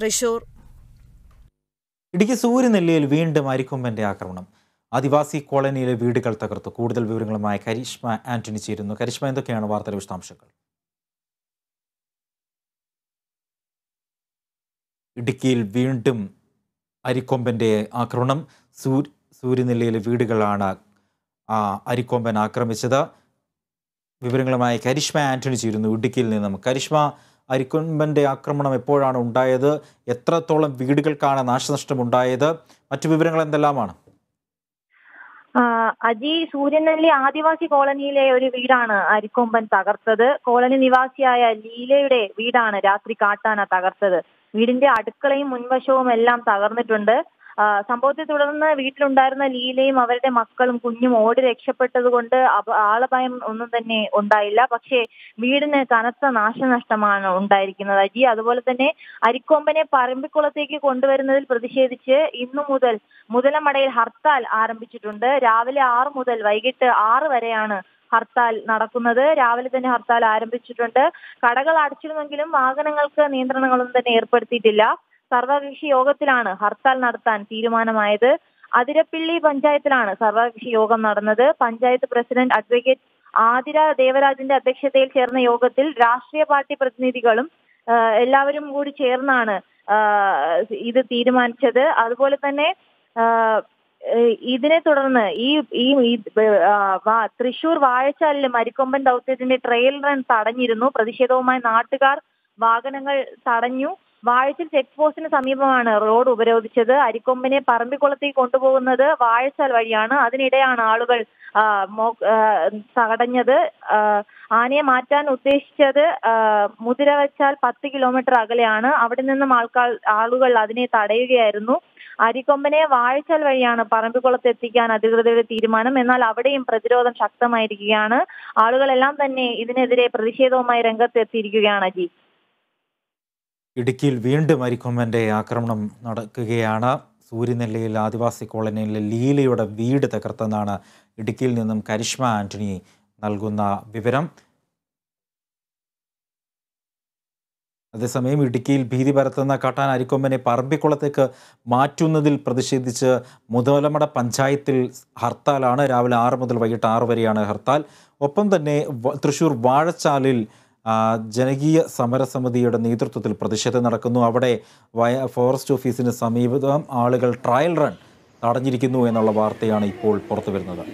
തൃശൂർ. ഇടുക്കി സൂര്യനെല്ലിയിൽ വീണ്ടും അരിക്കൊമ്പന്റെ ആക്രമണം. ആദിവാസി കോളനിയിലെ വീടുകൾ തകർത്തു. കൂടുതൽ വിവരങ്ങളുമായി കരിഷ്മ ആന്റണി ചേരുന്നു. കരിഷ്മ എന്തൊക്കെയാണ് വാർത്തയുടെ വിശദാംശങ്ങൾ? ഇടുക്കിയിൽ വീണ്ടും അരിക്കൊമ്പന്റെ ആക്രമണം. സൂര് സൂര്യനെല്ലിയിലെ വീടുകളാണ് ആ അരിക്കൊമ്പൻ ആക്രമിച്ചത്. വിവരങ്ങളുമായി കരിഷ്മ ആന്റണി ചേരുന്നു. ഇടുക്കിയിൽ നിന്നും കരിഷ്മ അരിക്കൊമ്പന്റെ ആക്രമണം എപ്പോഴാണ് ഉണ്ടായത്? എത്രത്തോളം വീടുകൾക്കാണ് നാശനഷ്ടം ഉണ്ടായത് മറ്റു വിവരങ്ങൾ എന്തെല്ലാമാണ്? അജി സൂര്യനെല്ലി ആദിവാസി കോളനിയിലെ ഒരു വീടാണ് അരിക്കൊമ്പൻ തകർത്തത്. കോളനി നിവാസിയായ ലീലയുടെ വീടാണ് രാത്രി കാട്ടാന തകർത്തത്. വീടിന്റെ അടുക്കളയും മുൻവശവും എല്ലാം തകർന്നിട്ടുണ്ട്. സംഭവത്തെ തുടർന്ന് വീട്ടിലുണ്ടായിരുന്ന ലീലയും അവരുടെ മക്കളും കുഞ്ഞും ഓടി രക്ഷപ്പെട്ടത് കൊണ്ട് അപ- ആളഭയം ഒന്നും തന്നെ ഉണ്ടായില്ല. പക്ഷേ വീടിന് കനത്ത നാശനഷ്ടമാണ് ഉണ്ടായിരിക്കുന്നത്. അജി അതുപോലെ തന്നെ അരിക്കൊമ്പനെ പറമ്പിക്കുളത്തേക്ക് കൊണ്ടുവരുന്നതിൽ പ്രതിഷേധിച്ച് ഇന്നു മുതൽ മുതലമടയിൽ ഹർത്താൽ ആരംഭിച്ചിട്ടുണ്ട്. രാവിലെ ആറ് മുതൽ വൈകിട്ട് ആറ് വരെയാണ് ഹർത്താൽ നടക്കുന്നത്. രാവിലെ തന്നെ ഹർത്താൽ ആരംഭിച്ചിട്ടുണ്ട്. കടകൾ അടച്ചിരുന്നെങ്കിലും വാഹനങ്ങൾക്ക് നിയന്ത്രണങ്ങളൊന്നും തന്നെ ഏർപ്പെടുത്തിയിട്ടില്ല. സർവകക്ഷി യോഗത്തിലാണ് ഹർത്താൽ നടത്താൻ തീരുമാനമായത്. അതിരപ്പിള്ളി പഞ്ചായത്തിലാണ് സർവകക്ഷി യോഗം നടന്നത്. പഞ്ചായത്ത് പ്രസിഡന്റ് അഡ്വക്കേറ്റ് ആതിര ദേവരാജന്റെ അധ്യക്ഷതയിൽ ചേർന്ന യോഗത്തിൽ രാഷ്ട്രീയ പാർട്ടി പ്രതിനിധികളും എല്ലാവരും കൂടി ചേർന്നാണ് ഇത് തീരുമാനിച്ചത്. അതുപോലെ തന്നെ ഇതിനെ തുടർന്ന് ഈ ഈ തൃശൂർ വാഴച്ചാലിലെ മരിക്കൊമ്പൻ ദൗത്യത്തിന്റെ ട്രെയിൽ റൺ തടഞ്ഞിരുന്നു. പ്രതിഷേധവുമായി നാട്ടുകാർ വാഹനങ്ങൾ തടഞ്ഞു. വാഴച്ചാൽ ചെക്ക് പോസ്റ്റിന് സമീപമാണ് റോഡ് ഉപരോധിച്ചത്. അരിക്കൊമ്പനെ പറമ്പിക്കുളത്തേക്ക് കൊണ്ടുപോകുന്നത് വാഴച്ചാൽ വഴിയാണ്. അതിനിടെയാണ് ആളുകൾ തടഞ്ഞത്. ആനയെ മാറ്റാൻ ഉദ്ദേശിച്ചത് മുതിര വെച്ചാൽ പത്ത് കിലോമീറ്റർ അകലെയാണ്. അവിടെ നിന്നും ആൾക്കാർ ആളുകൾ അതിനെ തടയുകയായിരുന്നു. അരിക്കൊമ്പനെ വാഴച്ചാൽ വഴിയാണ് പറമ്പിക്കുളത്ത് എത്തിക്കാൻ അധികൃതരുടെ തീരുമാനം. എന്നാൽ അവിടെയും പ്രതിരോധം ശക്തമായിരിക്കുകയാണ്. ആളുകളെല്ലാം തന്നെ ഇതിനെതിരെ പ്രതിഷേധവുമായി രംഗത്തെത്തിയിരിക്കുകയാണ് അജി ഇടുക്കിയിൽ വീണ്ടും അരിക്കൊമ്പന്റെ ആക്രമണം നടക്കുകയാണ്. സൂര്യനെല്ലിയിൽ ആദിവാസി കോളനിയിലെ ലീലയുടെ വീട് തകർത്തെന്നാണ് ഇടുക്കിയിൽ നിന്നും കരിഷ്മ ആന്റണി നൽകുന്ന വിവരം. അതേസമയം ഇടുക്കിയിൽ ഭീതി പരത്തുന്ന കാട്ടാൻ അരിക്കൊമ്പനെ പറമ്പിക്കുളത്തേക്ക് മാറ്റുന്നതിൽ പ്രതിഷേധിച്ച് മുതലമട പഞ്ചായത്തിൽ ഹർത്താലാണ് രാവിലെ ആറ് മുതൽ വൈകിട്ട് ആറ് വരെയാണ് ഹർത്താൽ. ഒപ്പം തന്നെ തൃശൂർ വാഴച്ചാലിൽ ജനകീയ സമരസമിതിയുടെ നേതൃത്വത്തിൽ പ്രതിഷേധം നടക്കുന്നു. അവിടെ ഫോറസ്റ്റ് ഓഫീസിന് സമീപം ആളുകൾ ട്രയൽ റൺ തടഞ്ഞിരിക്കുന്നു എന്നുള്ള വാർത്തയാണ് ഇപ്പോൾ പുറത്തു വരുന്നത്